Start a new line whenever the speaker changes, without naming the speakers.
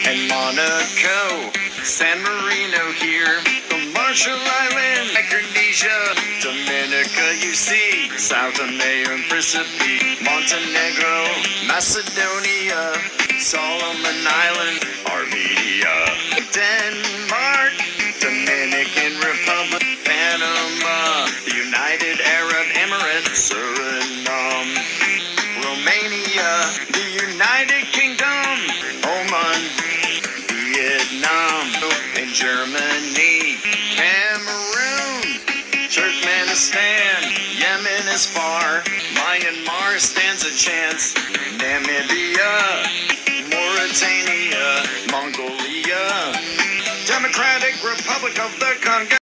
and Monaco, San Marino here, the Marshall Islands, Micronesia, Dominica, you see, Sao Tome and Principe, Montenegro, Macedonia, Solomon Island, Armenia, Denmark, Dominican Republic, Panama, United Arab Emirates, Suriname, Romania, the United Kingdom, Germany, Cameroon, Turkmenistan, Yemen is far, Myanmar stands a chance, Namibia, Mauritania, Mongolia, Democratic Republic of the Congo.